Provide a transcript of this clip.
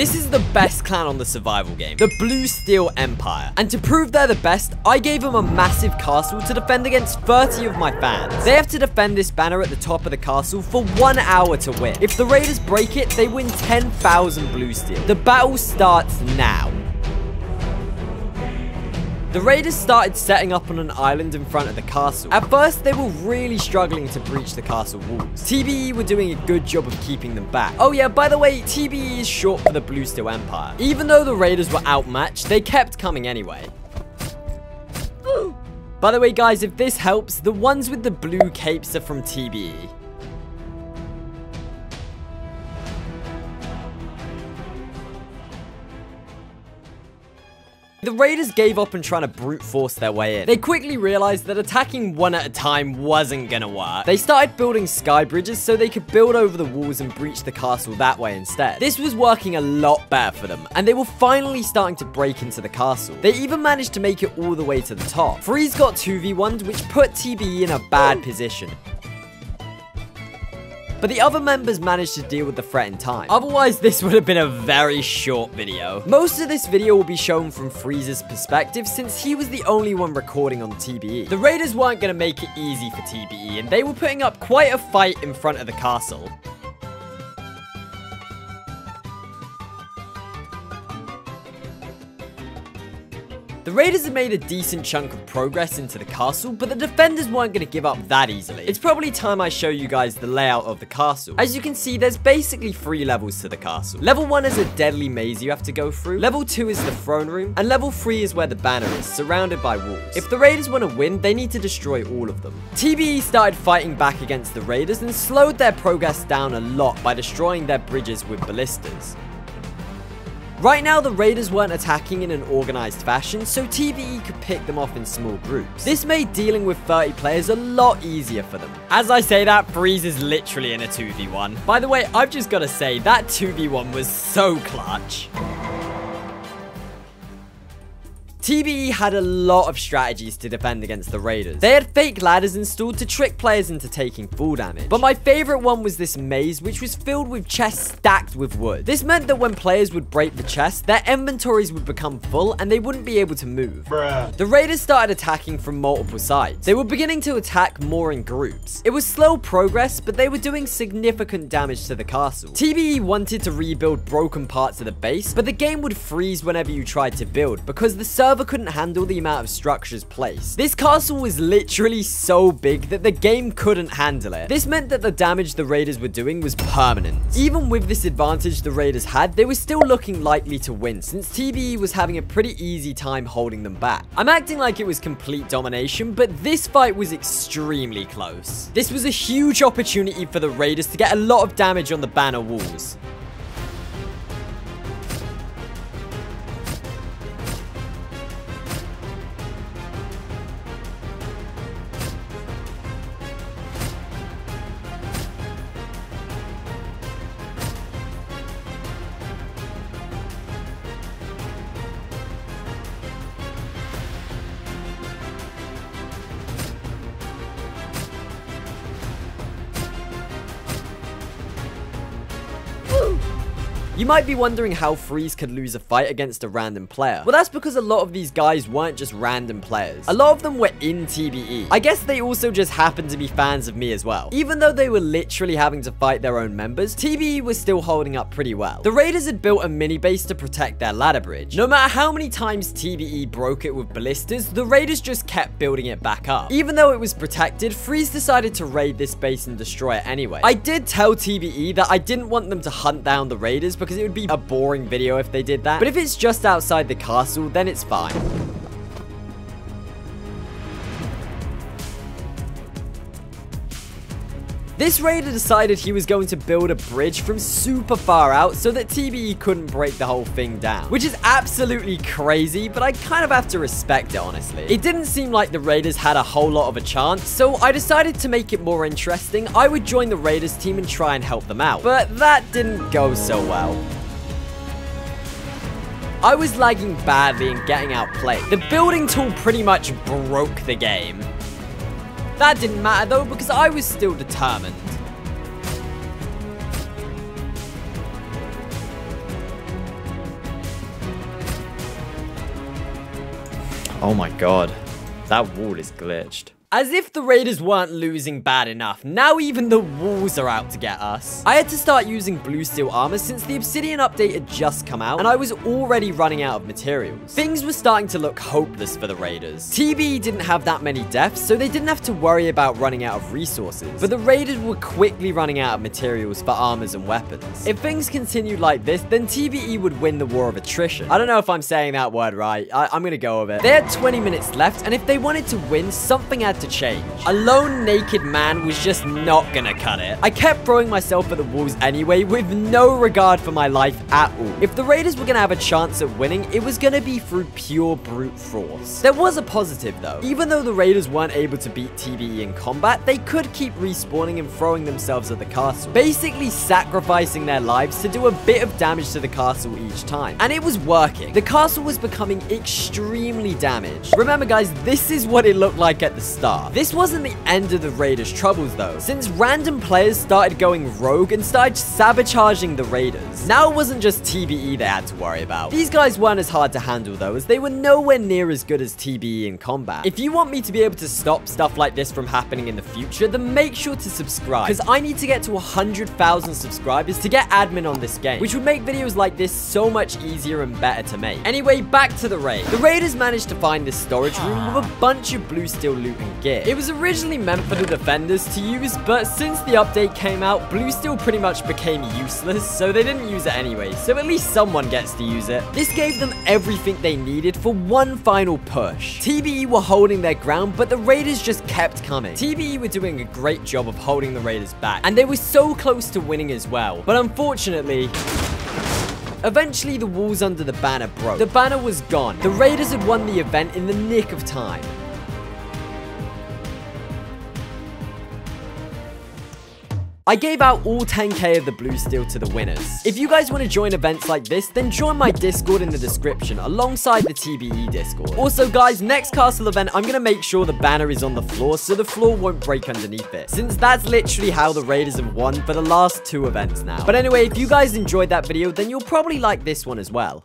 This is the best clan on the survival game, the Blue Steel Empire. And to prove they're the best, I gave them a massive castle to defend against 30 of my fans. They have to defend this banner at the top of the castle for one hour to win. If the Raiders break it, they win 10,000 Blue Steel. The battle starts now. The raiders started setting up on an island in front of the castle. At first, they were really struggling to breach the castle walls. TBE were doing a good job of keeping them back. Oh yeah, by the way, TBE is short for the Blue Steel Empire. Even though the raiders were outmatched, they kept coming anyway. By the way, guys, if this helps, the ones with the blue capes are from TBE. The raiders gave up on trying to brute force their way in. They quickly realized that attacking one at a time wasn't gonna work. They started building sky bridges so they could build over the walls and breach the castle that way instead. This was working a lot better for them, and they were finally starting to break into the castle. They even managed to make it all the way to the top. Freeze got 2v1'd, which put TBE in a bad position. But the other members managed to deal with the threat in time. Otherwise, this would have been a very short video. Most of this video will be shown from Freeze's perspective since he was the only one recording on TBE. The Raiders weren't going to make it easy for TBE and they were putting up quite a fight in front of the castle. The Raiders had made a decent chunk of progress into the castle, but the defenders weren't going to give up that easily. It's probably time I show you guys the layout of the castle. As you can see, there's basically three levels to the castle. Level 1 is a deadly maze you have to go through. Level 2 is the throne room. And level 3 is where the banner is, surrounded by walls. If the Raiders want to win, they need to destroy all of them. TBE started fighting back against the Raiders and slowed their progress down a lot by destroying their bridges with ballistas. Right now, the Raiders weren't attacking in an organized fashion, so TBE could pick them off in small groups. This made dealing with 30 players a lot easier for them. As I say that, Freeze is literally in a 2v1. By the way, I've just got to say, that 2v1 was so clutch. TBE had a lot of strategies to defend against the Raiders. They had fake ladders installed to trick players into taking full damage. But my favorite one was this maze, which was filled with chests stacked with wood. This meant that when players would break the chest, their inventories would become full and they wouldn't be able to move. Bruh. The Raiders started attacking from multiple sides. They were beginning to attack more in groups. It was slow progress, but they were doing significant damage to the castle. TBE wanted to rebuild broken parts of the base, but the game would freeze whenever you tried to build because the server server couldn't handle the amount of structures placed. This castle was literally so big that the game couldn't handle it. This meant that the damage the raiders were doing was permanent. Even with this advantage the raiders had, they were still looking likely to win since TBE was having a pretty easy time holding them back. I'm acting like it was complete domination, but this fight was extremely close. This was a huge opportunity for the raiders to get a lot of damage on the banner walls. You might be wondering how Freeze could lose a fight against a random player. Well, that's because a lot of these guys weren't just random players. A lot of them were in TBE. I guess they also just happened to be fans of me as well. Even though they were literally having to fight their own members, TBE was still holding up pretty well. The Raiders had built a mini base to protect their ladder bridge. No matter how many times TBE broke it with ballistas, the Raiders just kept building it back up. Even though it was protected, Freeze decided to raid this base and destroy it anyway. I did tell TBE that I didn't want them to hunt down the Raiders because it would be a boring video if they did that. But if it's just outside the castle, then it's fine. This raider decided he was going to build a bridge from super far out so that TBE couldn't break the whole thing down. Which is absolutely crazy, but I kind of have to respect it, honestly. It didn't seem like the Raiders had a whole lot of a chance, so I decided to make it more interesting. I would join the Raiders team and try and help them out. But that didn't go so well. I was lagging badly and getting outplayed. The building tool pretty much broke the game. That didn't matter though, because I was still determined. Oh my god. That wall is glitched. As if the Raiders weren't losing bad enough, now even the walls are out to get us. I had to start using blue steel armor since the Obsidian update had just come out, and I was already running out of materials. Things were starting to look hopeless for the Raiders. TBE didn't have that many deaths, so they didn't have to worry about running out of resources. But the Raiders were quickly running out of materials for armors and weapons. If things continued like this, then TBE would win the war of attrition. I don't know if I'm saying that word right. I am gonna go with it. They had 20 minutes left, and if they wanted to win, something had to change. A lone naked man was just not gonna cut it. I kept throwing myself at the walls anyway with no regard for my life at all. If the Raiders were gonna have a chance at winning, it was gonna be through pure brute force. There was a positive though. Even though the Raiders weren't able to beat TBE in combat, they could keep respawning and throwing themselves at the castle, basically sacrificing their lives to do a bit of damage to the castle each time. And it was working. The castle was becoming extremely damaged. Remember guys, this is what it looked like at the start. This wasn't the end of the Raiders' troubles though, since random players started going rogue and started sabotaging the Raiders. Now it wasn't just TBE they had to worry about. These guys weren't as hard to handle though, as they were nowhere near as good as TBE in combat. If you want me to be able to stop stuff like this from happening in the future, then make sure to subscribe, because I need to get to 100,000 subscribers to get admin on this game, which would make videos like this so much easier and better to make. Anyway, back to the raid. The Raiders managed to find this storage room with a bunch of blue steel loot and gear. It was originally meant for the defenders to use, but since the update came out, blue steel pretty much became useless, so they didn't use it anyway, so at least someone gets to use it. This gave them everything they needed for one final push. TBE were holding their ground, but the Raiders just kept coming. TBE were doing a great job of holding the Raiders back, and they were so close to winning as well. But unfortunately, Eventually, the walls under the banner broke. The banner was gone. The Raiders had won the event in the nick of time. I gave out all 10k of the blue steel to the winners. If you guys want to join events like this, then join my Discord in the description alongside the TBE Discord. Also guys, next castle event, I'm going to make sure the banner is on the floor so the floor won't break underneath it. Since that's literally how the Raiders have won for the last two events now. But anyway, if you guys enjoyed that video, then you'll probably like this one as well.